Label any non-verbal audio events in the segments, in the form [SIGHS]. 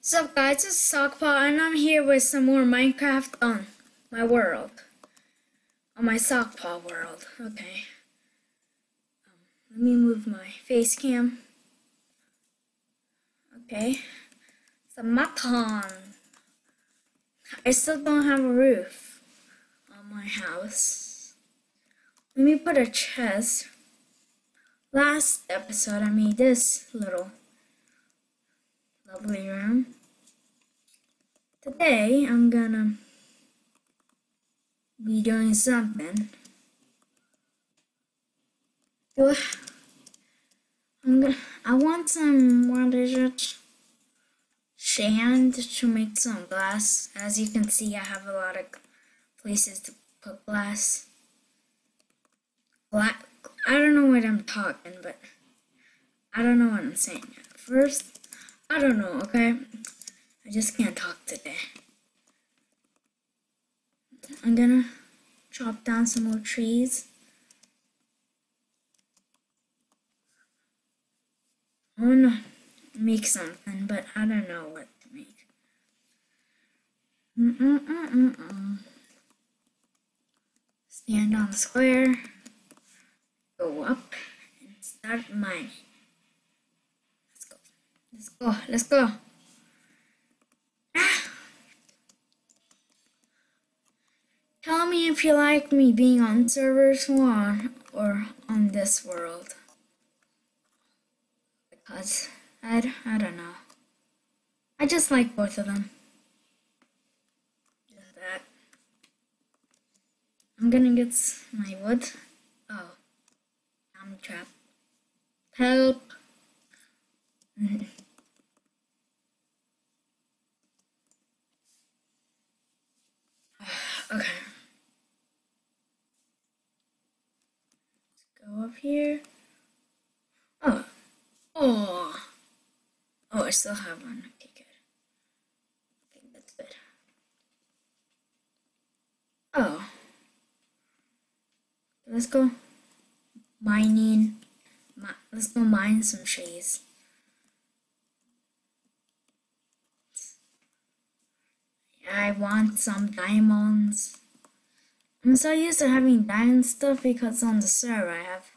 What's up guys, it's Sakpot and I'm here with some more Minecraft on my world. On my Sakpot world. Okay. Um, let me move my face cam. Okay. It's a maton. I still don't have a roof on my house. Let me put a chest. Last episode I made this little lovely room. Today I'm gonna be doing something. I'm gonna, I want some, is it? Sand to make some glass. As you can see, I have a lot of places to put glass. I don't know what I'm talking, but I don't know what I'm saying. First, I don't know, okay? I just can't talk today. I'm gonna chop down some more trees. I wanna make something, but I don't know what to make. Mm -mm -mm Stand on the square, go up, and start mining. Let's go. Let's go. Ah. Tell me if you like me being on servers one or on this world. Because I, I don't know. I just like both of them. Just that. I'm gonna get my wood. Oh. I'm trapped. Help. [LAUGHS] Okay. Let's go up here. Oh. Oh. Oh, I still have one. Okay, good. I think that's good. Oh. Let's go mining. Let's go mine some trees. I want some diamonds. I'm so used to having diamond stuff because on the server I have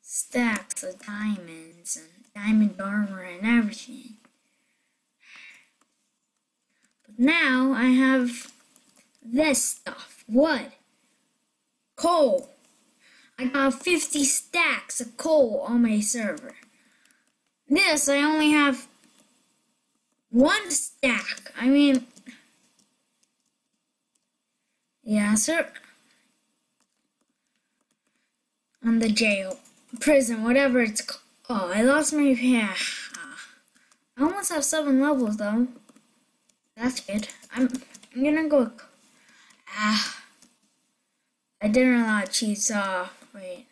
stacks of diamonds and diamond armor and everything. But now I have this stuff. Wood. Coal. I got 50 stacks of coal on my server. This, I only have one stack. I mean, yeah, sir. On the jail, prison, whatever it's called. Oh, I lost my. I almost have seven levels though. That's good. I'm I'm gonna go. Ah, I didn't allow cheats off. Wait.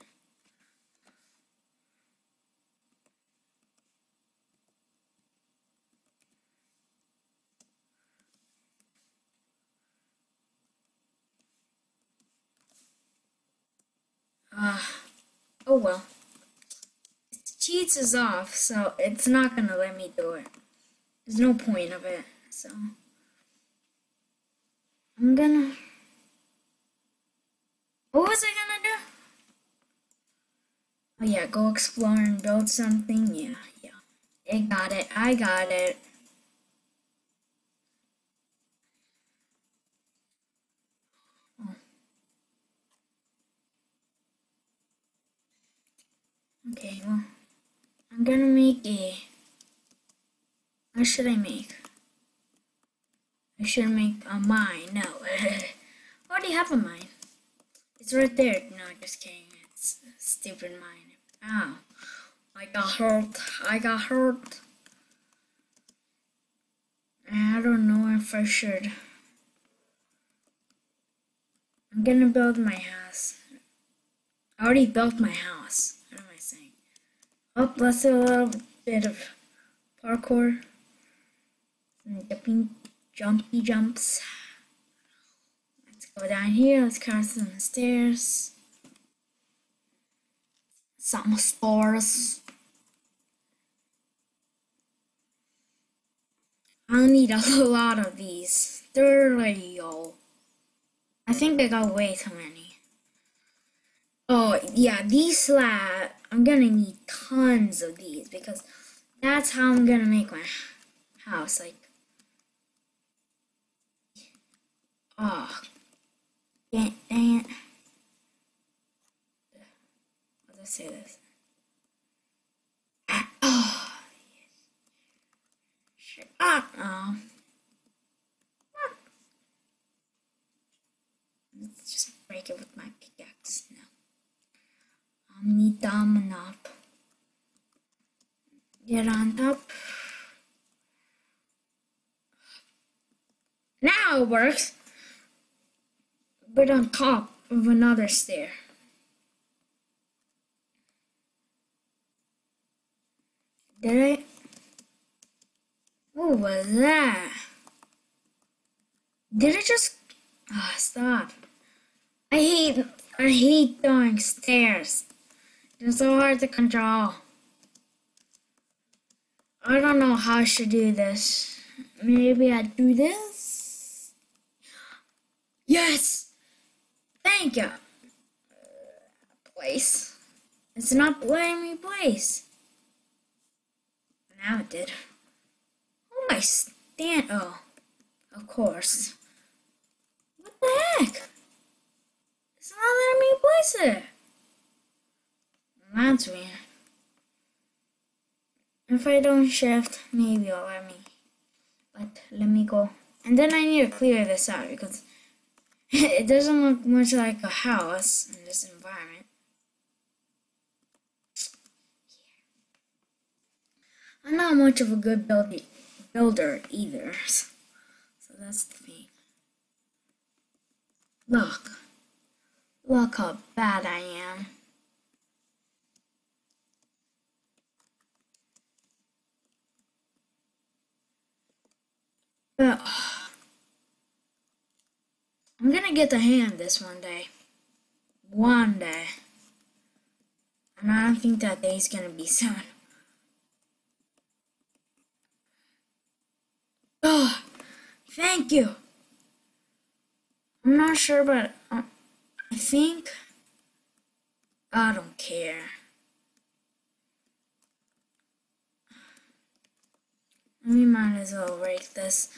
Uh, oh well. Cheats is off, so it's not gonna let me do it. There's no point of it, so. I'm gonna. What was I gonna do? Oh yeah, go explore and build something. Yeah, yeah. I got it. I got it. Okay, well, I'm gonna make a. What should I make? I should make a mine. No, [LAUGHS] I already have a mine. It's right there. No, just kidding. It's a stupid mine. Ow. I got hurt. I got hurt. I don't know if I should. I'm gonna build my house. I already built my house. Oh, let's do a little bit of parkour. Some jumping, jumpy jumps. Let's go down here. Let's cross some stairs. Some stores. I'll need a [LAUGHS] lot of these. 30. I think I got way too many. Oh, yeah, these slab, I'm gonna need tons of these because that's how I'm gonna make my house. Like, oh, dang, dang it. Just say this. Ah, oh, yes. Shut up. Ah, oh. Ah. Let's just break it with my. I'm dumb up. Get on top. Now it works. But on top of another stair. Did I? What was that? Did it just? Ah, oh, stop. I hate, I hate going stairs. They're so hard to control. I don't know how I should do this. Maybe I do this? Yes! Thank you. place. It's not letting me place. Now it did. Oh my stand. Oh, of course. What the heck? It's not letting me place it. That's weird. If I don't shift, maybe it'll let me. But let me go. And then I need to clear this out because [LAUGHS] it doesn't look much like a house in this environment. I'm not much of a good builder, builder either. [LAUGHS] So that's the thing. Look. Look how bad I am. I'm gonna get the hand this one day. One day. And I don't think that day's gonna be [LAUGHS] soon. Oh, thank you. I'm not sure, but uh, I think I don't care. Might as well break this.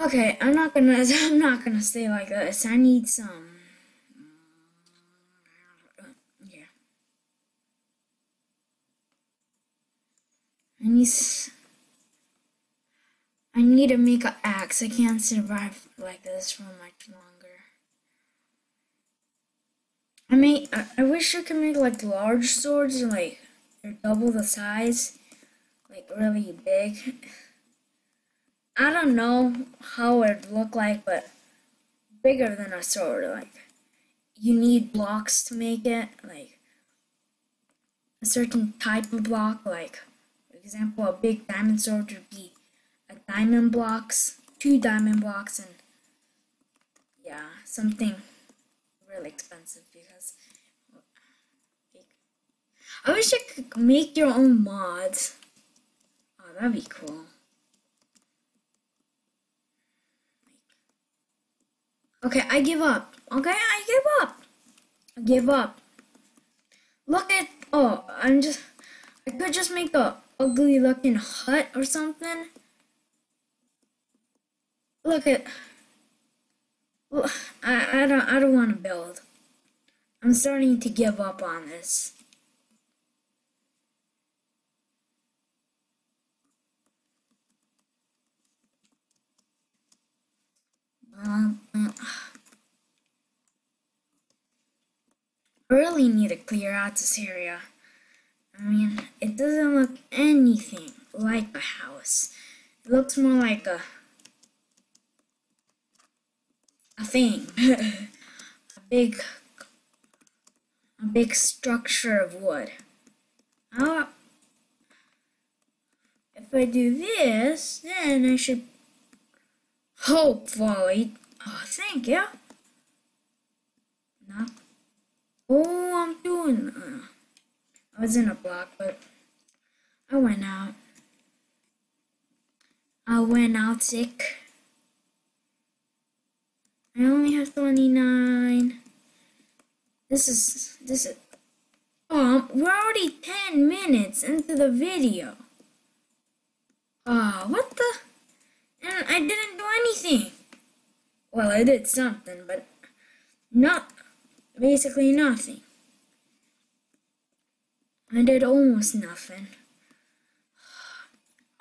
Okay, I'm not gonna. [LAUGHS] I'm not gonna stay like this. I need some. Yeah. I need. I need to make an axe. I can't survive like this for much longer. I mean, I, I wish I could make like large swords, like they're double the size like really big. [LAUGHS] I don't know how it'd look like, but bigger than a sword. Like you need blocks to make it, like a certain type of block. Like for example, a big diamond sword would be a diamond blocks, two diamond blocks, and yeah, something really expensive because I wish I could make your own mods Oh, that'd be cool. Okay, I give up. Okay, I give up. I give up. Look at, oh, I'm just, I could just make a ugly looking hut or something. Look at, I, I don't, I don't want to build. I'm starting to give up on this. Really need to clear out this area. I mean, it doesn't look anything like a house. It looks more like a a thing. [LAUGHS] a big a big structure of wood. Now, if I do this, then I should Hopefully. Oh, thank you. No. Oh, I'm doing. Uh, I was in a block, but I went out. I went out sick. I only have 29. This is, this is, oh, we're already 10 minutes into the video. Oh, what the? And I didn't do anything. Well, I did something, but not, basically nothing. I did almost nothing. [SIGHS]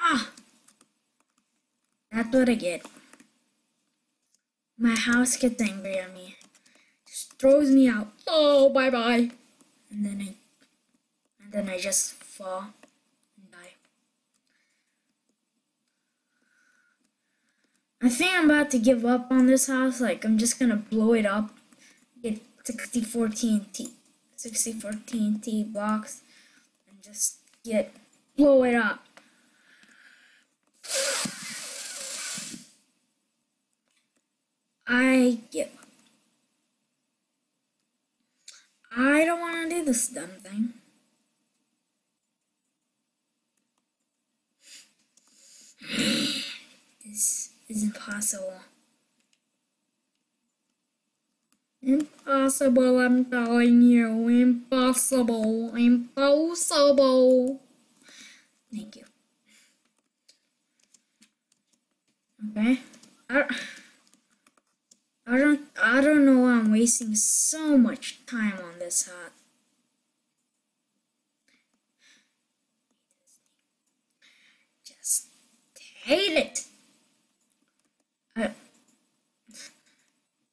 Ah! That's what I get. My house gets angry at me. Just throws me out. Oh, bye bye. And then I, and then I just fall and die. I think I'm about to give up on this house. Like, I'm just gonna blow it up. Get 64 TNT. 64 TNT blocks. And just get, blow it up. I give up. I don't want to do this dumb thing. This is impossible. Impossible, I'm telling you. Impossible. Impossible. Thank you. Okay. I, I don't I don't know why I'm wasting so much time on this hot. Just hate it.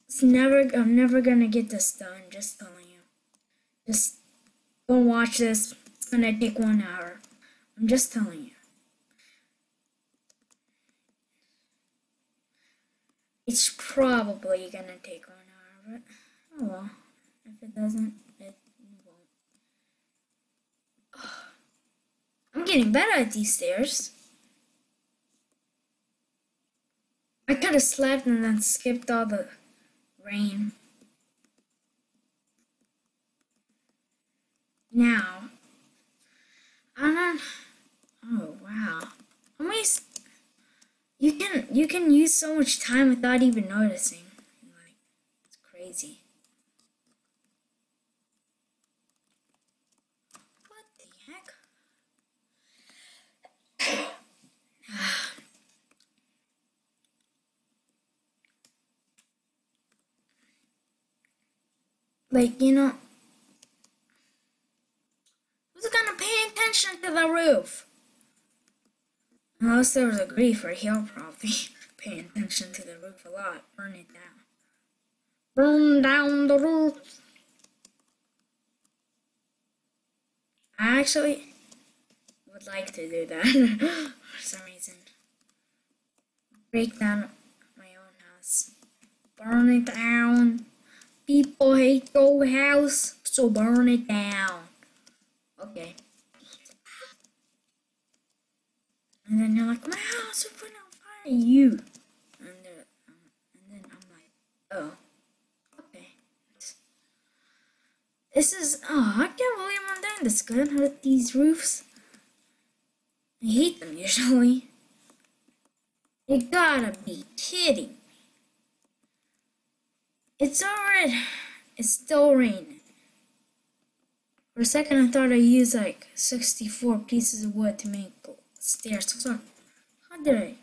It's never I'm never gonna get this done, just telling you. Just don't watch this. It's gonna take one hour. I'm just telling you. It's probably gonna take one hour, but oh well. If it doesn't, it won't. I'm getting better at these stairs. I could have slept and then skipped all the rain. Now, I don't. Oh wow! Many? You can you can use so much time without even noticing. Like it's crazy. What the heck? Like, you know, who's gonna pay attention to the roof? Unless there was a griefer, he'll probably [LAUGHS] pay attention to the roof a lot. Burn it down. Burn down the roof. I actually would like to do that [LAUGHS] for some reason. Break down my own house. Burn it down. People hate your house, so burn it down. Okay. And then they're like, my house is put on fire, you. And, um, and then I'm like, oh, okay. This is, oh, I can't believe I'm doing this good with these roofs. I hate them usually. You gotta be kidding. It's already, it's still raining. For a second I thought I used like 64 pieces of wood to make stairs. So, how did I?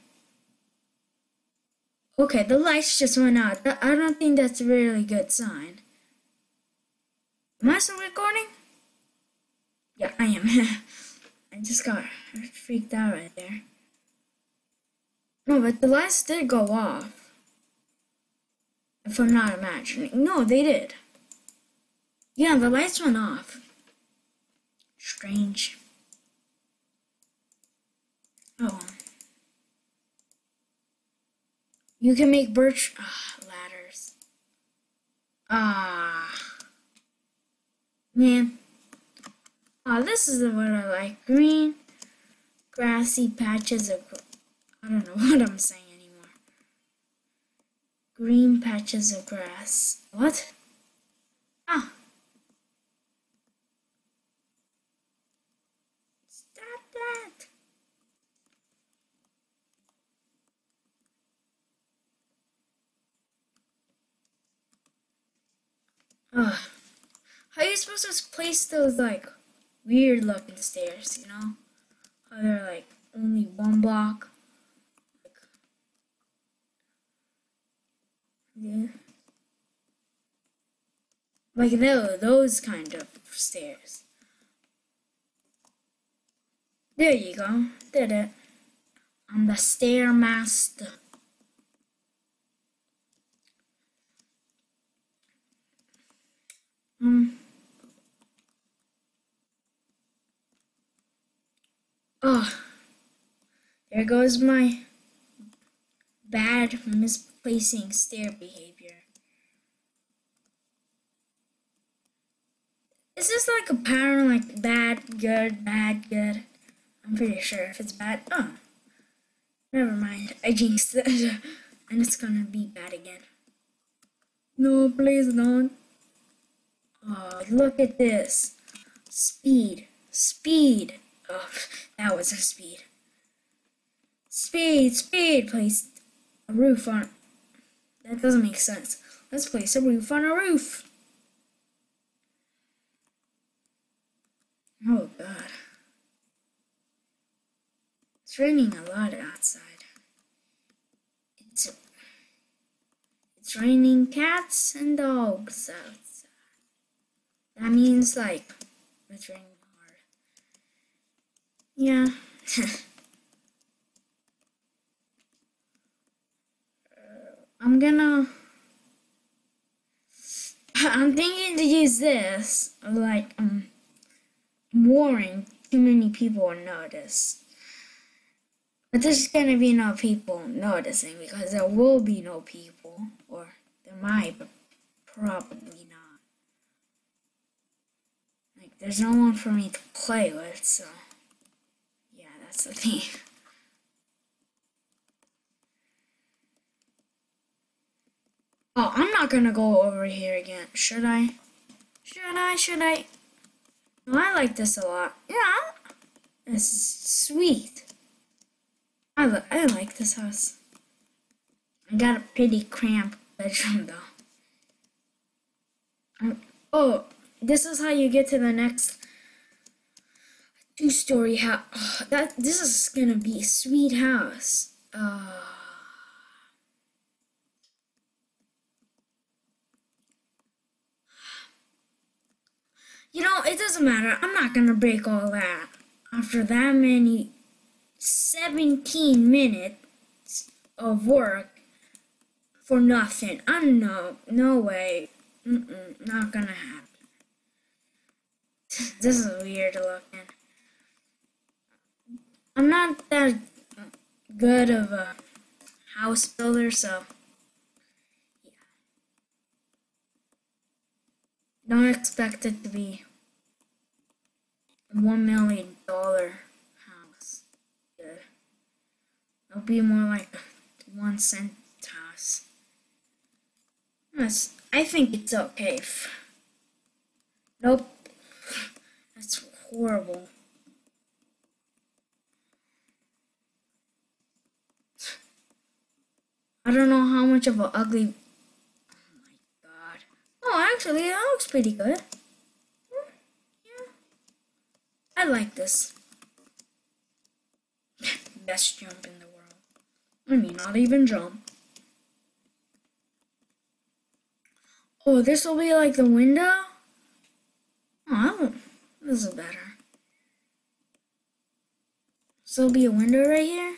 Okay, the lights just went out. I don't think that's a really good sign. Am I still recording? Yeah, I am. [LAUGHS] I just got freaked out right there. No, but the lights did go off. If I'm not imagining. No, they did. Yeah, the lights went off. Strange. Oh. You can make birch ah, ladders. Ah. Man. Ah, this is what I like. Green, grassy patches of... I don't know [LAUGHS] what I'm saying green patches of grass. What? Ah! Stop that! Ugh. How are you supposed to place those, like, weird looking stairs, you know? How they're, like, only one block Yeah. Like those, those kind of stairs. There you go. Did it. I'm the stairmaster. Um. Oh, there goes my bad misplacing stair behavior. Is this like a pattern like bad, good, bad, good? I'm pretty sure if it's bad, oh, never mind. I jinxed it, [LAUGHS] and it's gonna be bad again. No, please don't. Oh, look at this. Speed. Speed. Oh, [LAUGHS] that was a speed. Speed, speed. Place a roof on. That doesn't make sense. Let's place a roof on a roof. Oh, God. It's raining a lot outside. It's, it's raining cats and dogs outside. That means like it's raining hard. Yeah. [LAUGHS] I'm gonna. I'm thinking to use this, like, um, warning too many people will notice. But there's gonna be no people noticing because there will be no people, or there might, but probably not. Like, there's no one for me to play with, so yeah, that's the thing. [LAUGHS] Oh, I'm not gonna go over here again. Should I? Should I? Should I? No, I like this a lot. Yeah, this is sweet. I, I like this house. I got a pretty cramped bedroom though. Oh, this is how you get to the next two-story house. [SIGHS] Oh, that this is gonna be a sweet house. Uh, you know, it doesn't matter. I'm not gonna break all that after that many 17 minutes of work for nothing. I don't know. No way. Mm -mm, not gonna happen. [LAUGHS] this is weird looking. I'm not that good of a house builder, so Don't expect it to be a one million dollar house. Good. It'll be more like a one cent house. Yes, I think it's okay. Nope. That's horrible. I don't know how much of an ugly... Oh actually, that looks pretty good. Yeah. I like this. [LAUGHS] Best jump in the world. I mean, not even jump. Oh, this will be like the window? Oh, this is better. So there'll be a window right here.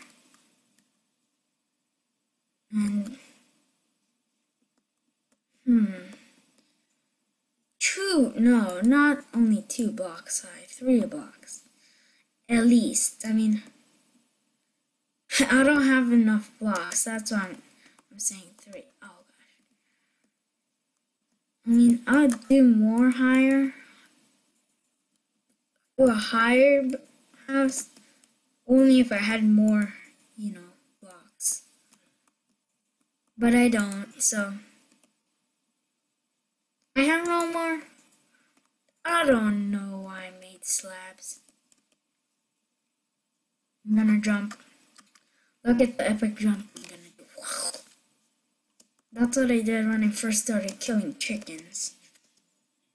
And, hmm. Two, no, not only two blocks high, three blocks. At least, I mean, [LAUGHS] I don't have enough blocks, that's why I'm, I'm saying three. Oh gosh. I mean, I'd do more higher a higher house only if I had more, you know, blocks. But I don't, so I have no more. I don't know why I made slabs. I'm gonna jump. Look at the epic jump I'm gonna do. That's what I did when I first started killing chickens.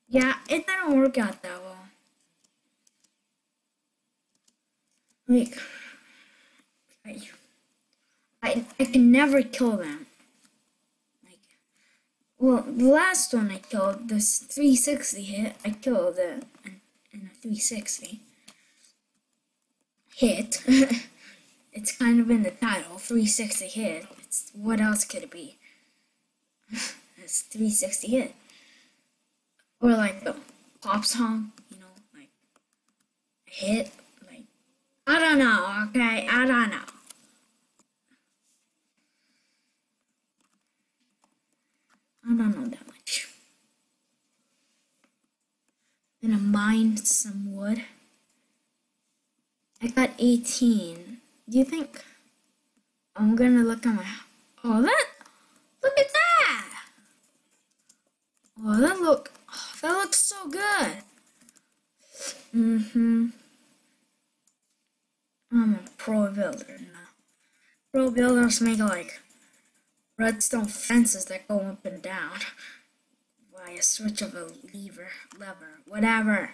Yeah, it didn't work out that well. Like, I, I, I can never kill them. Well, the last one I killed, this 360 hit, I killed it in a 360 hit. [LAUGHS] it's kind of in the title, 360 hit. It's, what else could it be? [LAUGHS] it's 360 hit. Or like the pop song, you know, like hit, like I don't know, okay, I don't know. I don't know that much. Gonna mine some wood. I got 18. Do you think I'm gonna look at my oh that look at that oh that look oh, that looks so good mm-hmm I'm a pro builder now pro builders make like redstone fences that go up and down by a switch of a lever lever whatever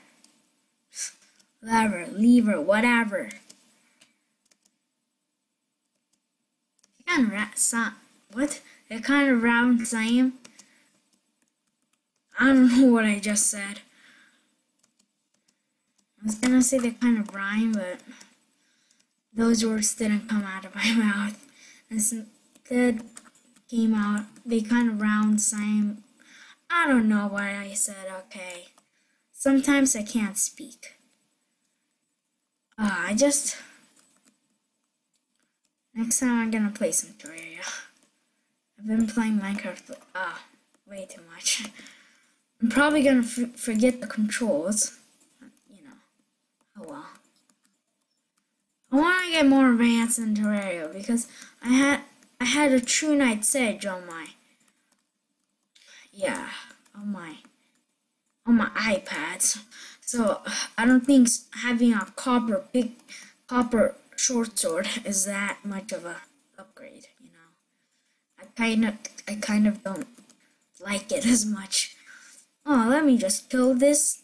lever lever whatever kind of rat what? It kind of round same. I don't [LAUGHS] know what I just said. I was gonna say they kind of rhyme, but those words didn't come out of my [LAUGHS] mouth. Instead, came out. They kind of round same. I don't know why I said. Okay. Sometimes I can't speak. Uh, I just Next time I'm gonna play some Terraria. I've been playing Minecraft ah way too much. [LAUGHS] I'm probably gonna forget the controls. You know, oh well. I want to get more advanced in Terraria because I had I had a True Night's Edge on my yeah on my on my iPads. So I don't think having a copper big copper short sword is that much of a upgrade, you know. I kind of I kind of don't like it as much. Oh, let me just kill this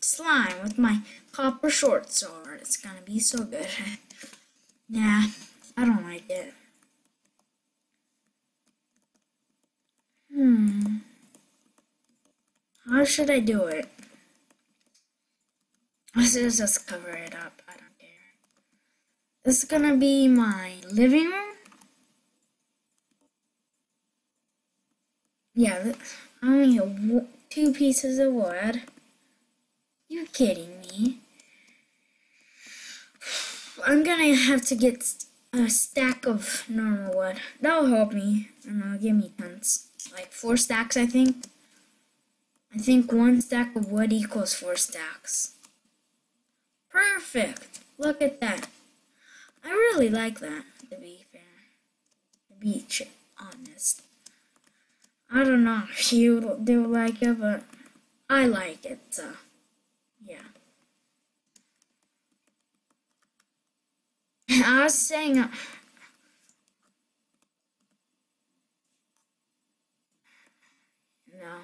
slime with my copper short sword. It's gonna be so good. [LAUGHS] nah, I don't like it. Hmm. How should I do it? [LAUGHS] Let's just cover it up. I don't care. This is gonna be my living room. Yeah, I only have two pieces of wood. You're kidding me. I'm gonna have to get a stack of normal wood. That'll help me, and it'll give me tons. Like four stacks, I think. I think one stack of wood equals four stacks. Perfect! Look at that. I really like that, to be fair. To be honest. I don't know if you do like it, but I like it, so yeah. [LAUGHS] I was saying. Uh, Uh, no.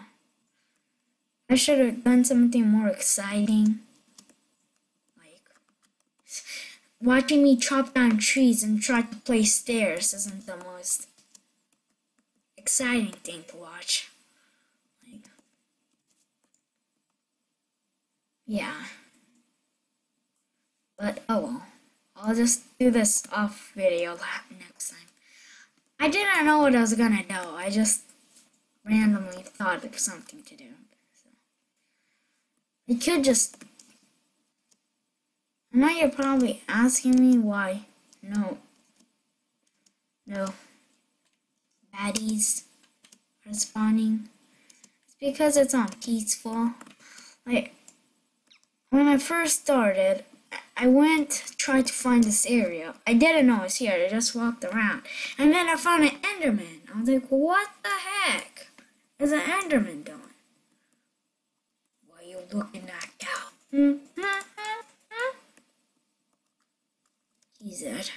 I should have done something more exciting. Like, watching me chop down trees and try to play stairs isn't the most exciting thing to watch. Like, yeah. But oh well. I'll just do this off video next time. I didn't know what I was gonna do. I just randomly thought of something to do. So. I could just I know you're probably asking me why. No. No. Baddies are spawning. It's because it's on peaceful. Like, when I first started, I went tried to find this area. I didn't know it's here. I just walked around. And then I found an Enderman. I was like, what the heck is an Enderman doing? Why are you looking that cow? He said.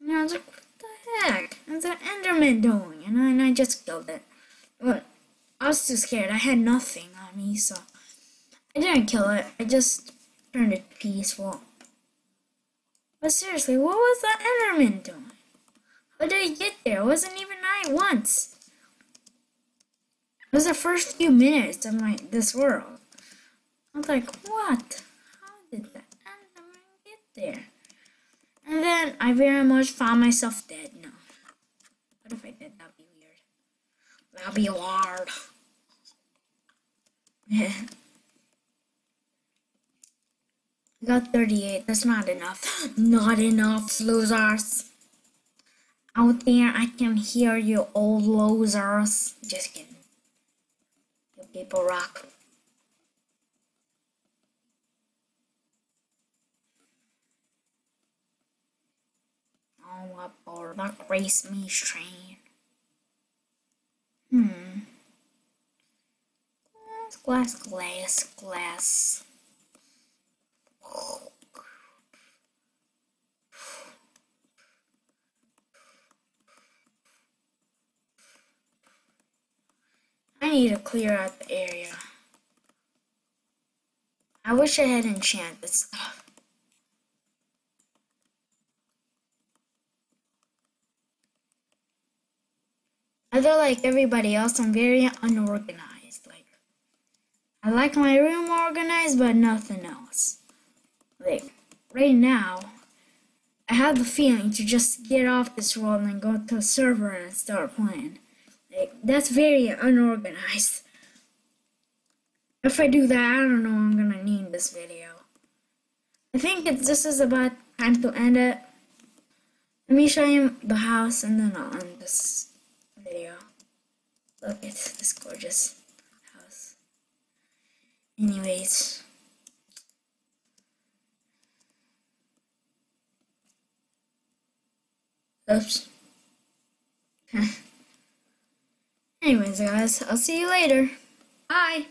And I was like, what the heck? Is that Enderman doing? And I, and I just killed it. But I was too scared. I had nothing on me, so I didn't kill it. I just turned it peaceful. But seriously, what was that Enderman doing? How did he get there? It wasn't even night once. It was the first few minutes of my this world. I was like, what? How did that Enderman get there? And then I very much found myself dead. No. What if I did? That'd be weird. That'd be hard. [LAUGHS] Yeah. I got 38. That's not enough. [LAUGHS] Not enough, losers. Out there, I can hear you old losers. Just kidding. People rock. Oh, aboard that race me train. Hmm. Glass, glass, glass. I need to clear out the area. I wish I had enchanted stuff. Other like everybody else, I'm very unorganized. Like, I like my room organized, but nothing else. Like, right now, I have the feeling to just get off this world and go to a server and start playing. Like, that's very unorganized. If I do that, I don't know I'm gonna name this video. I think it's, this is about time to end it. Let me show you the house and then I'll end this video. Look at this gorgeous house. Anyways. Oops. [LAUGHS] Anyways, guys, I'll see you later. Bye.